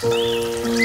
Música